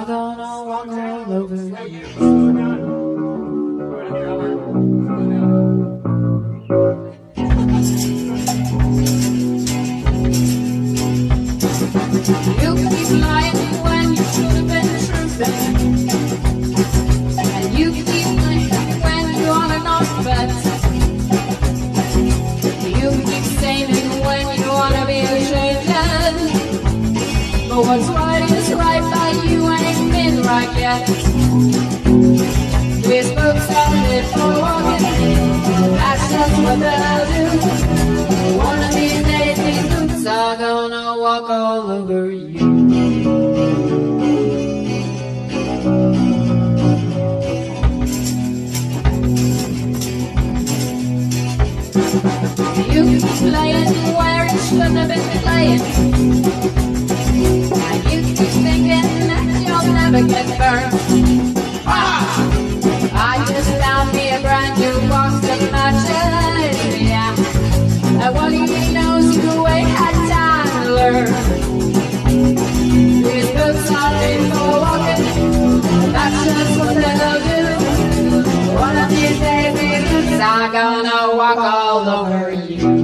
are gonna walk all over. You But what's right is right by you ain't been right yet. Books are made for walking. That's just what they'll do. One of these days, these boots are gonna walk all over you. You keep playing where never get burned. Ah! I just found me a brand new box of matches, yeah. And what he knows you ain't had time to learn. These books are made for walking, that's just what they'll do. One of these days, these books are gonna walk all over you.